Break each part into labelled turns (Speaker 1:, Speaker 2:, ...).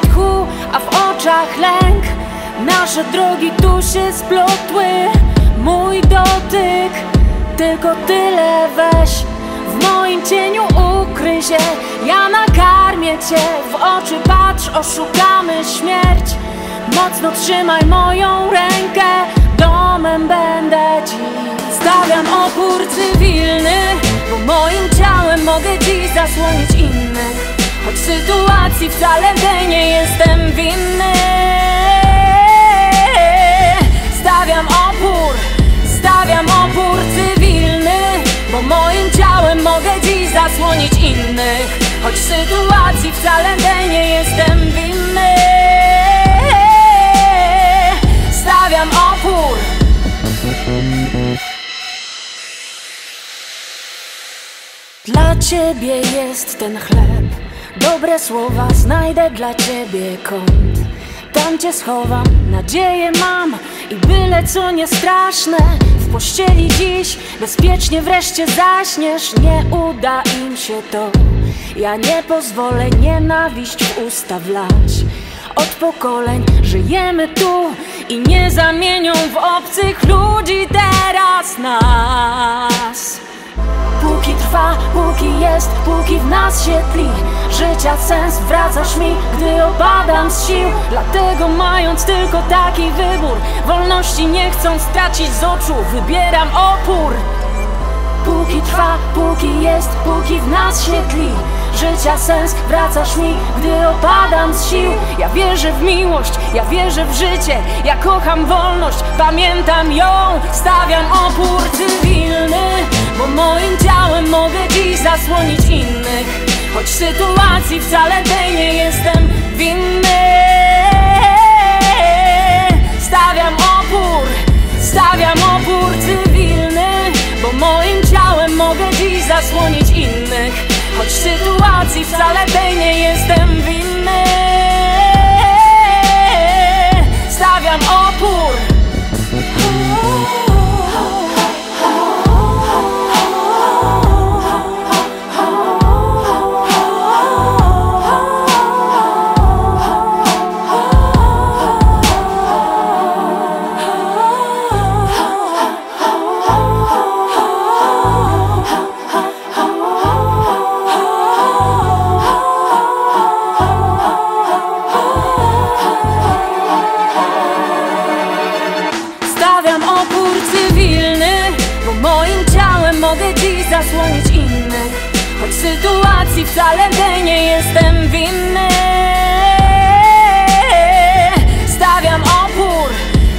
Speaker 1: tchu, a w oczach lęk. Nasze drogi tu się splotły. Mój dotyk, tylko tyle weź. W moim cieniu ukryj się. Ja nakarmię cię, w oczy patrz Oszukamy śmierć. Mocno trzymaj moją rękę. Domem będę ci. Stawiam opór cywilny Bo moim ciałem mogę dziś zasłonić innych Choć sytuacji wcale nie jestem winny. Stawiam opór, stawiam opór cywilny Bo moim ciałem mogę dziś zasłonić innych. Choć sytuacji wcale nie jestem winny. Stawiam opór. Dla ciebie jest ten chleb Dobre słowa znajdę dla ciebie kąt Tam cię schowam, nadzieję mam I byle co nie straszne W pościeli dziś bezpiecznie wreszcie zaśniesz. Nie uda im się to. Ja nie pozwolę nienawiść w usta wlać. Od pokoleń żyjemy tu I nie zamienią w obcych ludzi teraz nas trwa, póki jest, póki w nas się tli. Życia sens wracasz mi, gdy opadam z sił. Dlatego mając tylko taki wybór Wolności nie chcąc stracić z oczu. Wybieram opór. Póki trwa, póki jest, póki w nas się tli. Życia sens wracasz mi, gdy opadam z sił. Ja wierzę w miłość, ja wierzę w życie. Ja kocham wolność, pamiętam ją. Stawiam opór cywilny Bo moim ciałem mogę dziś zasłonić innych. Choć sytuacji wcale tej nie jestem winny. Stawiam opór, stawiam opór cywilny. Bo moim ciałem mogę dziś zasłonić innych. Choć sytuacji wcale tej nie jestem sytuacji wcale tej nie jestem winny. Stawiam opór,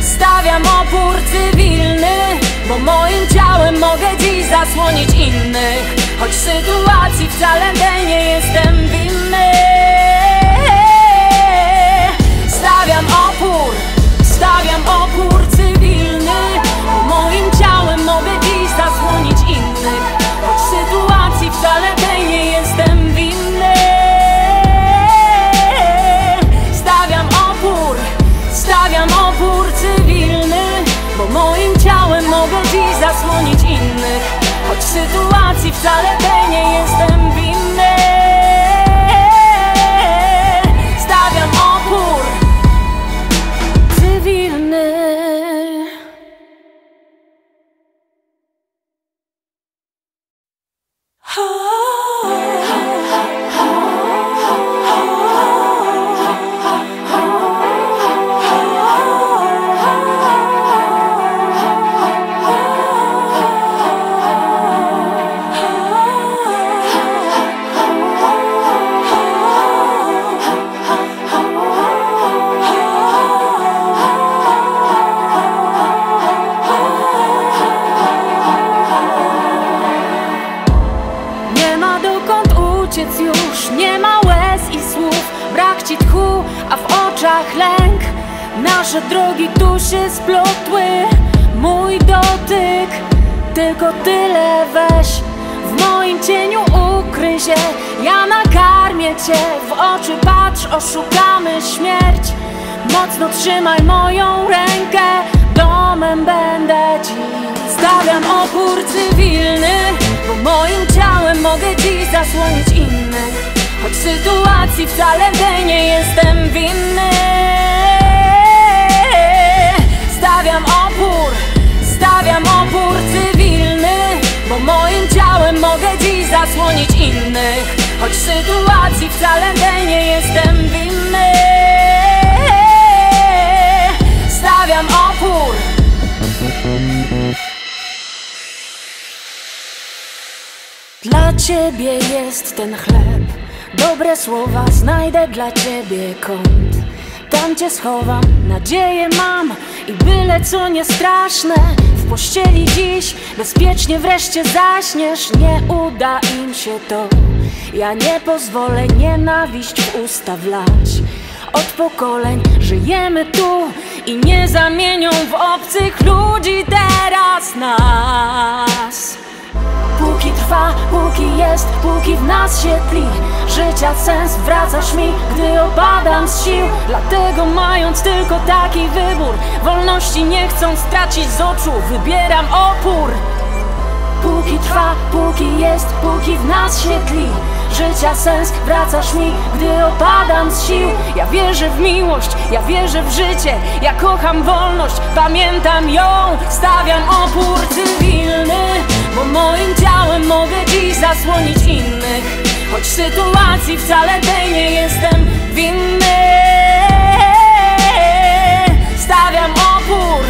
Speaker 1: stawiam opór cywilny Bo moim ciałem mogę dziś zasłonić innych. Choć sytuacji wcale tej nie jestem winny sytuacji wcale tej nie jestem oczach lęk. Nasze drogi tu się splotły. Mój dotyk, tylko tyle weź. W moim cieniu ukryj się. Ja nakarmię cię, w oczy patrz Oszukamy śmierć. Mocno trzymaj moją rękę. Domem będę ci. Stawiam opór cywilny Bo moim ciałem mogę dziś zasłonić innych Choć sytuacji wcale tej nie jestem winny Stawiam opór, stawiam opór cywilny Bo moim ciałem mogę dziś zasłonić innych. Choć sytuacji wcale tej nie jestem winny Stawiam opór. Dla ciebie jest ten chleb Dobre słowa znajdę dla ciebie kąt Tam cię schowam, nadzieję mam I byle co nie straszne W pościeli dziś bezpiecznie wreszcie zaśniesz. Nie uda im się to. Ja nie pozwolę nienawiść w usta wlać. Od pokoleń żyjemy tu I nie zamienią w obcych ludzi teraz nas póki jest, póki w nas się tli Życia sens wracasz mi, gdy opadam z sił. Dlatego mając tylko taki wybór Wolności nie chcą stracić z oczu, wybieram opór. Póki trwa, póki jest, póki w nas się tli Życia sens wracasz mi, gdy opadam z sił. Ja wierzę w miłość, ja wierzę w życie Ja kocham wolność, pamiętam ją Stawiam opór cywilny Bo moim ciałem mogę dziś zasłonić innych. Choć sytuacji wcale tej nie jestem winny. Stawiam opór,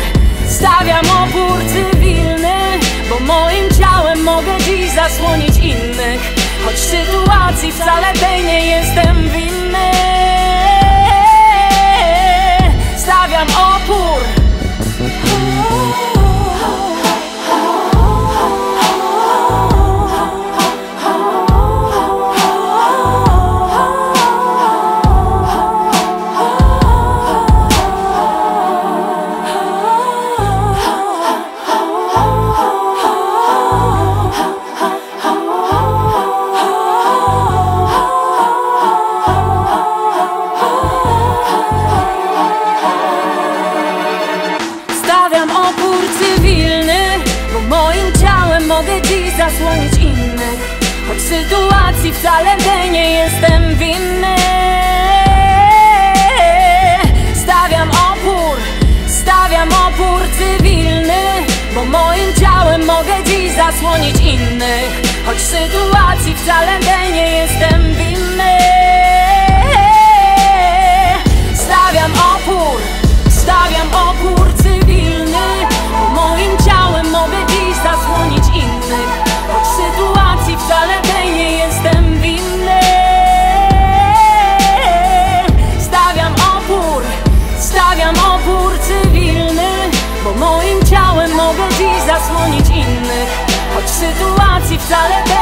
Speaker 1: stawiam opór cywilny. Bo moim ciałem mogę dziś zasłonić innych. Choć sytuacji wcale tej nie jestem zasłonić innych. Choć sytuacji wcale nie jestem winny. Stawiam opór, stawiam opór cywilny Bo moim ciałem mogę dziś zasłonić innych. Choć sytuacji wcale nie jestem winny moim